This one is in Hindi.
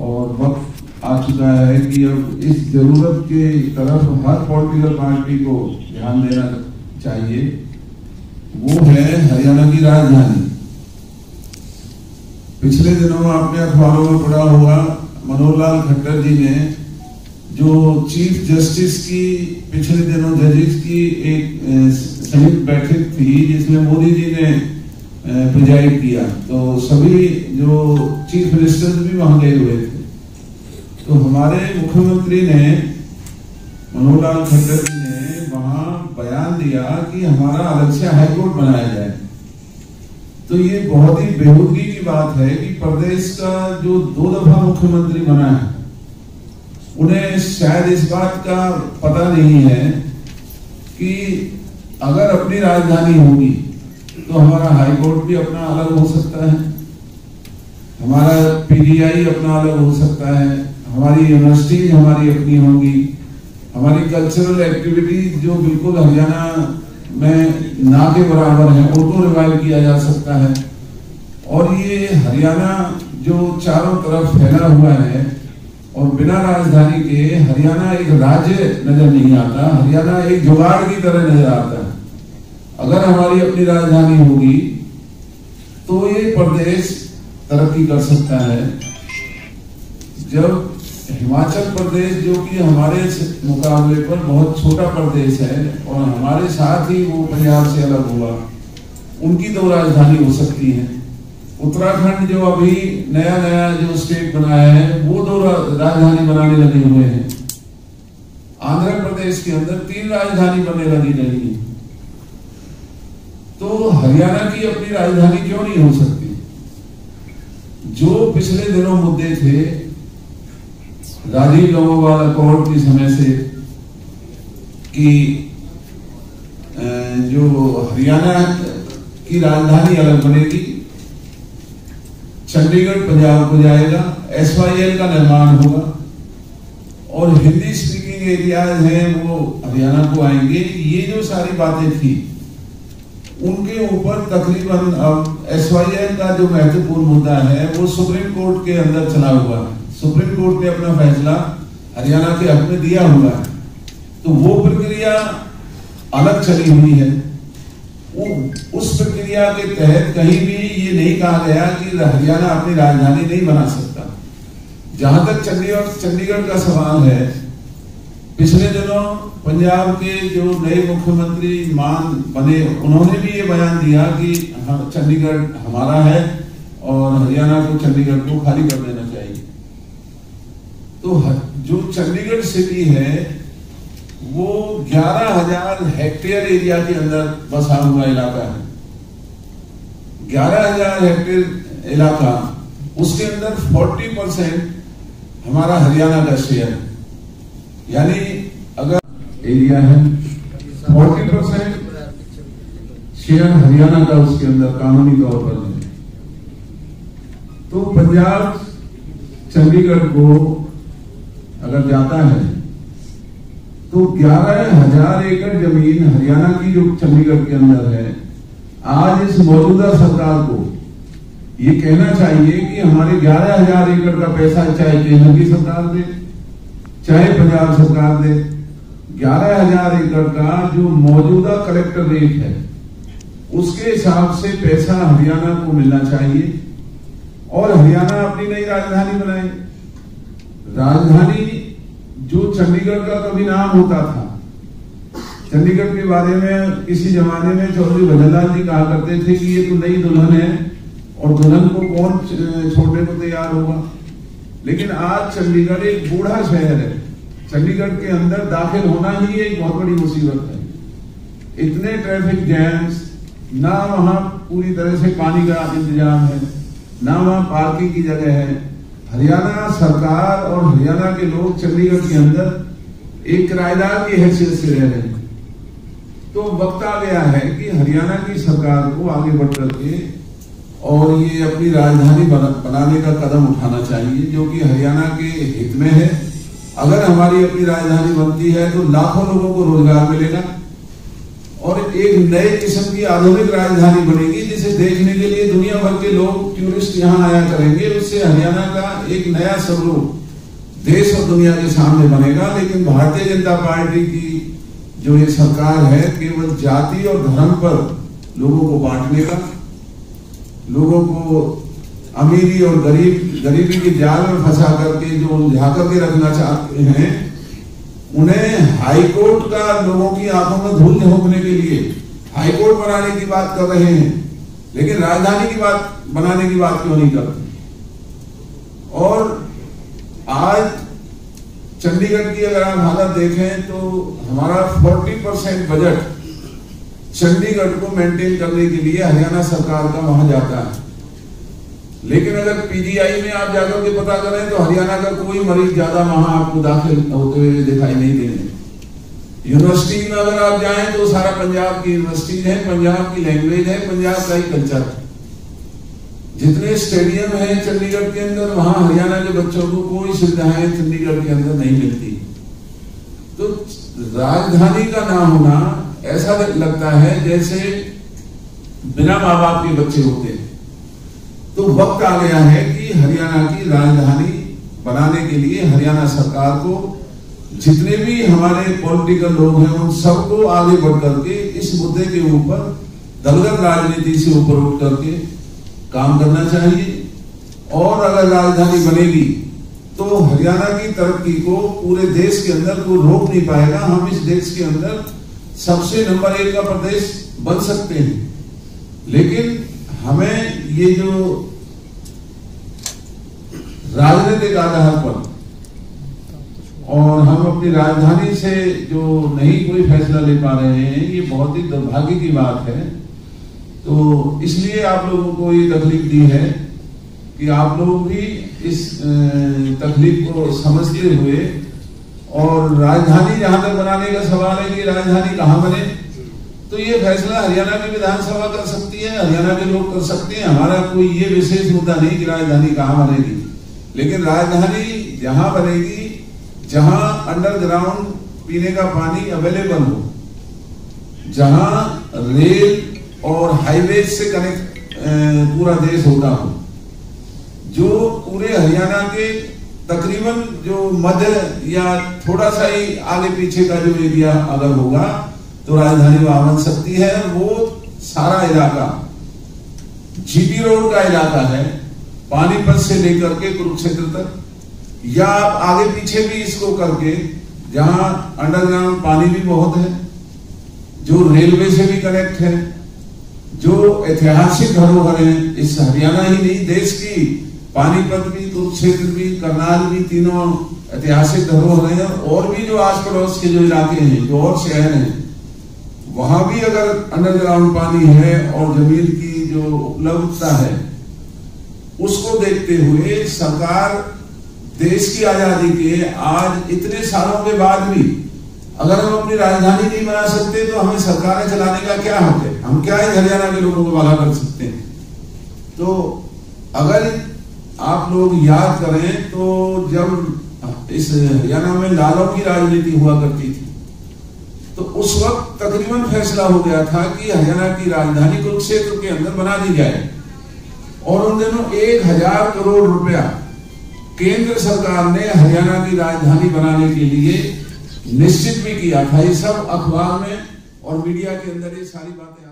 और वक्त आ चुका है कि अब इस ज़रूरत के तरफ़ हर पॉलिटिकल पार्टी को ध्यान देना चाहिए। वो है हरियाणा की राजधानी। पिछले दिनों आपने अखबारों में पढ़ा होगा मनोहर लाल खट्टर जी ने जो चीफ जस्टिस की, पिछले दिनों जजेस की एक संयुक्त बैठक थी, जिसमें मोदी जी ने प्रिजाइड किया। तो सभी जो चीफ मिनिस्टर भी वहाँ गए हुए थे। तो हमारे मुख्यमंत्री ने मनोहर लाल खट्टर जी ने वहाँ बयान दिया कि हमारा अलग से हाईकोर्ट बनाया जाए। तो ये बहुत ही बेहूदगी की बात है कि प्रदेश का जो दो दफ़ा मुख्यमंत्री बना है, उन्हें शायद इस बात का पता नहीं है कि अगर अपनी राजधानी होगी तो हमारा हाई कोर्ट भी अपना अलग हो सकता है। हमारा पीडीआई अपना अलग हो सकता है। हमारी यूनिवर्सिटीज हमारी अपनी होंगी। हमारी कल्चरल एक्टिविटीज़ जो बिल्कुल हरियाणा में ना के बराबर है उनको रिवाइव किया जा सकता है। और ये हरियाणा जो चारों तरफ़ फैला हुआ है, और बिना राजधानी के हरियाणा एक राज्य नज़र नहीं आता, हरियाणा एक जुगाड़ की तरह नज़र आता है। अगर हमारी अपनी राजधानी होगी तो ये प्रदेश तरक्की कर सकता है। जब हिमाचल प्रदेश, जो कि हमारे मुकाबले पर बहुत छोटा प्रदेश है, और हमारे साथ ही वो पंजाब से अलग हुआ, उनकी तो राजधानी हो सकती है। उत्तराखंड जो अभी नया नया जो स्टेट बनाया है, वो दो राजधानी बनाने लगे हुए हैं। आंध्र प्रदेश के अंदर तीन राजधानी बनने लगी रही है। तो हरियाणा की अपनी राजधानी क्यों नहीं हो सकती? जो पिछले दिनों मुद्दे थे, राजीव लोगोवाल अकॉर्ड के समय से कि जो हरियाणा की राजधानी अलग बनेगी, चंडीगढ़ पंजाब को जाएगा एस का निर्माण होगा, और हिंदी स्पीकिंग एरियाज़ हैं, वो हरियाणा को आएँगे, ये जो सारी बातें थी उनके ऊपर तकरीबन अब एस का जो महत्वपूर्ण मुद्दा है, वो सुप्रीम कोर्ट के अंदर चला हुआ है। सुप्रीम कोर्ट ने अपना फैसला हरियाणा के हक में दिया हुआ है। तो वो प्रक्रिया अलग चली हुई है। वो, उस प्रक्रिया के तहत कहीं भी ये नहीं कहा गया कि हरियाणा अपनी राजधानी नहीं बना सकता। जहाँ तक चंडीगढ़ चंडीगढ़ का सवाल है पिछले दिनों पंजाब के जो नए मुख्यमंत्री मान बने, उन्होंने भी ये बयान दिया कि चंडीगढ़ हमारा है और हरियाणा को चंडीगढ़ को खाली कर देना चाहिए। तो जो चंडीगढ़ सिटी है, वो ग्यारह हज़ार हेक्टेयर एरिया के अंदर बसा हुआ इलाका है। ग्यारह हज़ार हेक्टेयर इलाका, उसके अंदर फोर्टी परसेंट हमारा हरियाणा का शेयर है। यानी एरिया है, फोर्टी परसेंट शेयर हरियाणा का उसके अंदर कानूनी तौर पर है। तो पंजाब चंडीगढ़ को अगर जाता है तो ग्यारह हज़ार एकड़ ज़मीन हरियाणा की जो चंडीगढ़ के अंदर है, आज इस मौजूदा सरकार को ये कहना चाहिए कि हमारे ग्यारह हज़ार एकड़ का पैसा चाहे केंद्र की सरकार दे, चाहे पंजाब सरकार दे ग्यारह हज़ार एकड़ का जो मौजूदा कलेक्टर रेट है, उसके हिसाब से पैसा हरियाणा को मिलना चाहिए और हरियाणा अपनी नई राजधानी बनाए। राजधानी जो चंडीगढ़ का कभी नाम होता था, चंडीगढ़ के बारे में किसी जमाने में चौधरी भजनलाल जी कहा करते थे कि ये तो नई दुल्हन है और दुल्हन को कौन छोड़ने को तैयार होगा। लेकिन आज चंडीगढ़ एक बूढ़ा शहर है। चंडीगढ़ के अंदर दाखिल होना ही एक बहुत बड़ी मुसीबत है। इतने ट्रैफ़िक जैम्स ना वहाँ पूरी तरह से पानी का इंतज़ाम है, ना वहाँ पार्किंग की जगह है। हरियाणा सरकार और हरियाणा के लोग चंडीगढ़ के अंदर एक किराएदार की हैसियत से रह रहे हैं। तो वक्त आ गया है कि हरियाणा की सरकार को आगे बढ़ करके और ये अपनी राजधानी बनाने का कदम उठाना चाहिए, जो कि हरियाणा के हित में है। अगर हमारी अपनी राजधानी बनती है तो लाखों लोगों को रोज़गार मिलेगा और एक नए किस्म की आधुनिक राजधानी बनेगी जिसे देखने के लिए दुनिया भर के लोग टूरिस्ट यहाँ आया करेंगे। उससे हरियाणा का एक नया स्वरूप देश और दुनिया के सामने बनेगा। लेकिन भारतीय जनता पार्टी की जो ये सरकार है, केवल जाति और धर्म पर लोगों को बांटने का, लोगों को अमीरी और गरीब गरीबी के जाल में फंसा करके जो उलझा करके रखना चाहते हैं, उन्हें हाईकोर्ट का लोगों की आँखों में धूल झोंकने के लिए हाईकोर्ट बनाने की बात कर रहे हैं, लेकिन राजधानी की बात, बनाने की बात क्यों नहीं करते और आज चंडीगढ़ की अगर आप हालत देखें तो हमारा 40 परसेंट बजट चंडीगढ़ को मेंटेन करने के लिए हरियाणा सरकार का वहाँ जाता है। लेकिन अगर पीजीआई में आप जाकर के पता करें तो हरियाणा का कोई मरीज़ ज़्यादा वहाँ आपको दाखिल होते हुए दिखाई नहीं देंगे यूनिवर्सिटी में अगर आप जाएँ तो सारा पंजाब की यूनिवर्सिटी है, पंजाब की लैंग्वेज है, पंजाब का ही कल्चर जितने स्टेडियम है चंडीगढ़ के अंदर, वहाँ हरियाणा के बच्चों को कोई सुविधाएँ चंडीगढ़ के अंदर नहीं मिलती। तो राजधानी का ना होना ऐसा लगता है जैसे बिना माँ बाप के बच्चे होते हैं। तो वक्त आ गया है कि हरियाणा की राजधानी बनाने के लिए हरियाणा सरकार को जितने भी हमारे पॉलिटिकल लोग हैं, उन सबको आगे बढ़ करके इस मुद्दे के ऊपर, दलगत राजनीति से ऊपर उठ करके काम करना चाहिए। और अगर राजधानी बनेगी तो हरियाणा की तरक्की को पूरे देश के अंदर कोई रोक नहीं पाएगा। हम इस देश के अंदर सबसे नंबर एक का प्रदेश बन सकते हैं। लेकिन हमें ये जो राजनीतिक आधार पर और हम अपनी राजधानी से जो नहीं कोई फैसला ले पा रहे हैं, ये बहुत ही दुर्भाग्य की बात है। तो इसलिए आप लोगों को ये तकलीफ़ दी है कि आप लोग भी इस तकलीफ़ को समझते हुए और राजधानी जहाँ तक बनाने का सवाल है कि राजधानी कहाँ बने तो ये फैसला हरियाणा की विधानसभा कर सकती है, हरियाणा के लोग कर सकते हैं। हमारा कोई ये विशेष मुद्दा नहीं कि राजधानी कहाँ बनेगी। लेकिन राजधानी जहाँ बनेगी, जहाँ अंडरग्राउंड पीने का पानी अवेलेबल हो, जहाँ रेल और हाईवे से कनेक्ट पूरा देश होता हो, जो पूरे हरियाणा के तकरीबन जो मध्य या थोड़ा सा ही आगे पीछे का जो एरिया अगर होगा तो राजधानी वहाँ बन सकती है, वो सारा इलाका जीटी रोड का इलाका है, पानीपत से लेकर के कुरुक्षेत्र तक। या आप आगे पीछे भी इसको करके, जहाँ अंडरग्राउंड पानी भी बहुत है, जो रेलवे से भी कनेक्ट है, जो ऐतिहासिक धरोहर है, इस हरियाणा ही नहीं, देश की पानीपत भी, कुरुक्षेत्र भी, करनाल भी, तीनों ऐतिहासिक धरोहर है। और भी जो आस पड़ोस के जो इलाके हैं, जो और शहर हैं वहाँ भी अगर अंडरग्राउंड पानी है और ज़मीन की जो उपलब्धता है, उसको देखते हुए सरकार देश की आज़ादी के आज इतने सालों के बाद भी अगर हम अपनी राजधानी नहीं बना सकते तो हमें सरकारें चलाने का क्या हक है? हम क्या है हरियाणा के लोगों को भला कर सकते हैं? तो अगर आप लोग याद करें तो जब इस हरियाणा में लालों की राजनीति हुआ करती थी तो उस वक्त तकरीबन फैसला हो गया था कि हरियाणा की राजधानी कुरुक्षेत्र के अंदर बना दी जाए। और उन दिनों एक हज़ार करोड़ रुपया केंद्र सरकार ने हरियाणा की राजधानी बनाने के लिए निश्चित भी किया था। ये सब अखबार में और मीडिया के अंदर ये सारी बातें